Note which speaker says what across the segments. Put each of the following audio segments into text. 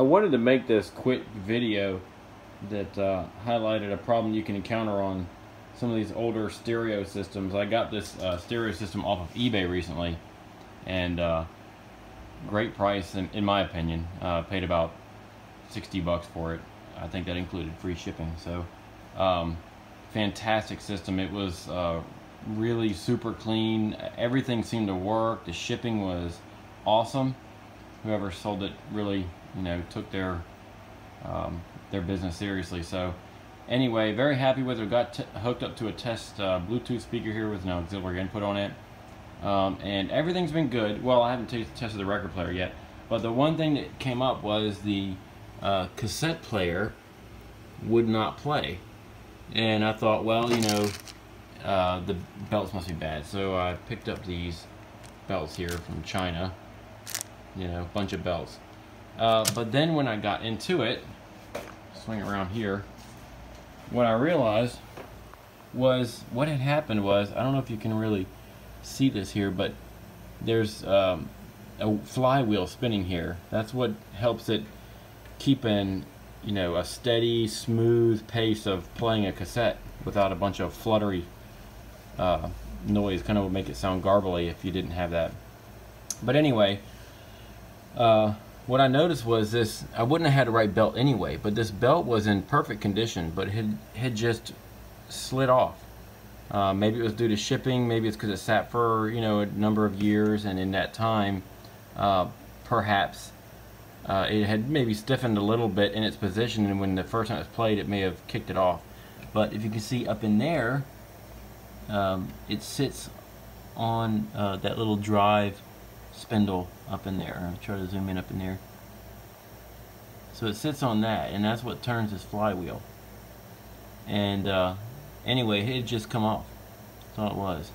Speaker 1: I wanted to make this quick video that uh, highlighted a problem you can encounter on some of these older stereo systems. I got this uh, stereo system off of eBay recently and uh, great price in, in my opinion. Uh, paid about 60 bucks for it. I think that included free shipping. So um, fantastic system. It was uh, really super clean. Everything seemed to work. The shipping was awesome. Whoever sold it really, you know, took their um, their business seriously. So anyway, very happy with it. Got hooked up to a test uh, Bluetooth speaker here with an auxiliary input on it. Um, and everything's been good. Well, I haven't tested the record player yet, but the one thing that came up was the uh, cassette player would not play. And I thought, well, you know, uh, the belts must be bad. So I picked up these belts here from China. You know, a bunch of belts. Uh, but then when I got into it, swing around here, what I realized was what had happened was, I don't know if you can really see this here, but there's um, a flywheel spinning here. That's what helps it keep in, you know, a steady, smooth pace of playing a cassette without a bunch of fluttery uh, noise. Kind of would make it sound garbly if you didn't have that. But anyway, uh, what I noticed was this, I wouldn't have had the right belt anyway, but this belt was in perfect condition, but had, had just slid off. Uh, maybe it was due to shipping, maybe it's because it sat for, you know, a number of years, and in that time, uh, perhaps uh, it had maybe stiffened a little bit in its position, and when the first time it was played, it may have kicked it off. But if you can see up in there, um, it sits on uh, that little drive spindle up in there. I'll try to zoom in up in there. So it sits on that, and that's what turns this flywheel. And uh, anyway, it just come off. That's all it was.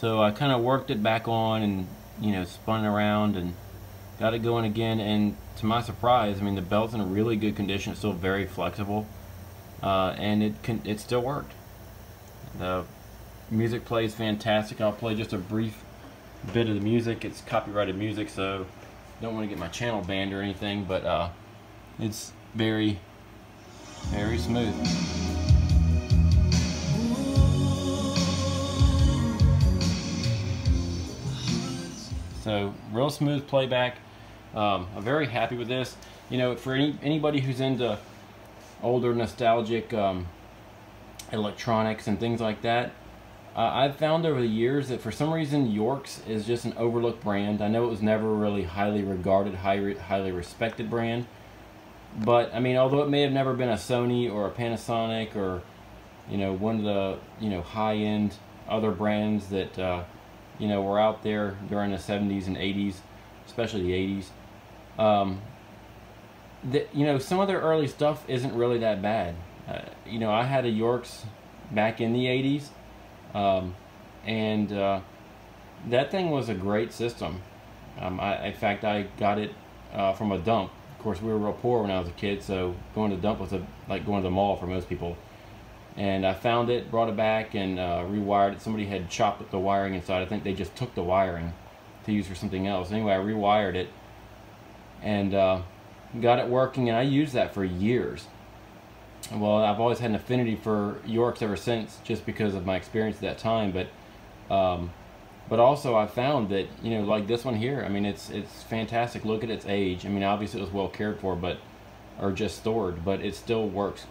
Speaker 1: So I kind of worked it back on and, you know, spun around and got it going again. And to my surprise, I mean, the belt's in a really good condition. It's still very flexible. Uh, and it can, it still worked. The music plays fantastic. I'll play just a brief bit of the music. It's copyrighted music, so don't want to get my channel banned or anything, but uh, it's very, very smooth. So real smooth playback. Um, I'm very happy with this. You know, for any anybody who's into older nostalgic um, electronics and things like that, uh, I've found over the years that for some reason Yorx is just an overlooked brand. I know it was never really highly regarded, high, highly respected brand. But, I mean, although it may have never been a Sony or a Panasonic or, you know, one of the, you know, high-end other brands that, uh, you know, were out there during the 70s and 80s, especially the 80s. Um, that, you know, some of their early stuff isn't really that bad. Uh, you know, I had a Yorx back in the 80s um, and uh, that thing was a great system. Um, I, in fact, I got it uh, from a dump. Of course, we were real poor when I was a kid, so going to the dump was a, like going to the mall for most people. And I found it, brought it back, and uh, rewired it. Somebody had chopped up the wiring inside. I think they just took the wiring to use for something else. Anyway, I rewired it and uh, got it working, and I used that for years well, I've always had an affinity for Yorx ever since, just because of my experience at that time. But, um, but also I found that you know, like this one here. I mean, it's it's fantastic. Look at its age. I mean, obviously it was well cared for, but or just stored, but it still works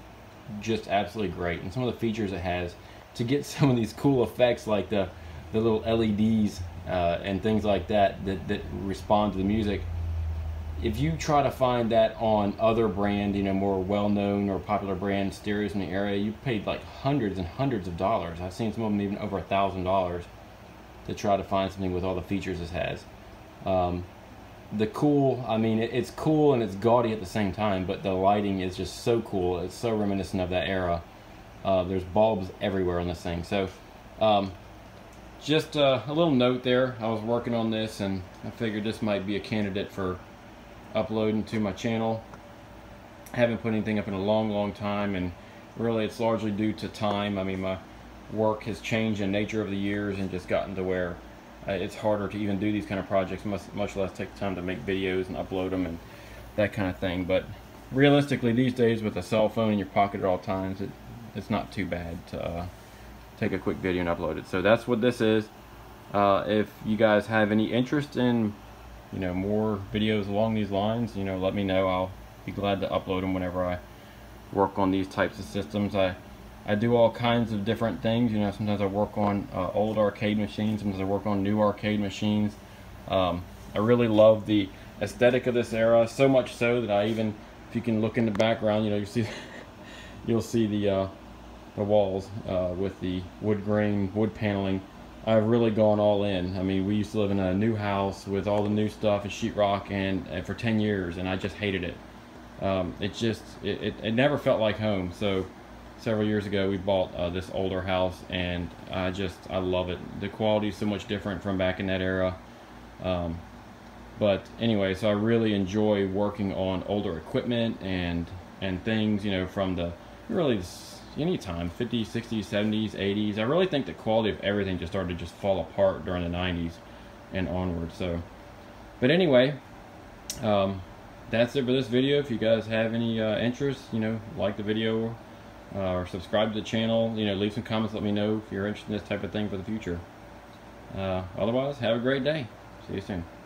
Speaker 1: just absolutely great. And some of the features it has to get some of these cool effects, like the the little LEDs uh, and things like that, that that respond to the music if you try to find that on other brand, you know, more well-known or popular brand stereos in the area, you paid like hundreds and hundreds of dollars. I've seen some of them even over a thousand dollars to try to find something with all the features this has. Um, the cool, I mean, it, it's cool and it's gaudy at the same time, but the lighting is just so cool. It's so reminiscent of that era. Uh, there's bulbs everywhere on this thing. So, um, just uh, a little note there. I was working on this and I figured this might be a candidate for uploading to my channel. I haven't put anything up in a long, long time, and really it's largely due to time. I mean, my work has changed in nature over the years and just gotten to where uh, it's harder to even do these kind of projects, much, much less take the time to make videos and upload them. And that kind of thing. But realistically, these days with a cell phone in your pocket at all times, it, it's not too bad to uh, take a quick video and upload it. So that's what this is. Uh, if you guys have any interest in, you know, more videos along these lines, you know, let me know. I'll be glad to upload them whenever I work on these types of systems. I I do all kinds of different things. You know, sometimes I work on uh, old arcade machines. Sometimes I work on new arcade machines. Um, I really love the aesthetic of this era, so much so that I even, if you can look in the background, you know, you see, you'll see the uh, the walls uh, with the wood grain, wood paneling. I've really gone all in. I mean, we used to live in a new house with all the new stuff and sheetrock, and, and for 10 years, and I just hated it. Um, it just, it, it, it, never felt like home. So several years ago, we bought uh, this older house, and I just, I love it. The quality is so much different from back in that era. Um, but anyway, so I really enjoy working on older equipment and and things, you know, from the really anytime 50s 60s 70s 80s i really think the quality of everything just started to just fall apart during the 90s and onward so. But anyway um, that's it for this video. If you guys have any uh, interest you know like the video uh, or subscribe to the channel you know leave some comments let me know if you're interested in this type of thing for the future. Uh, otherwise have a great day. See you soon